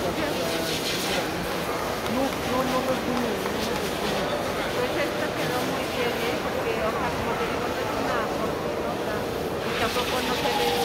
No, no, no, Pues esto quedó muy bien, ¿eh? porque hoja, como te digo, es una cortinota y tampoco no se ve.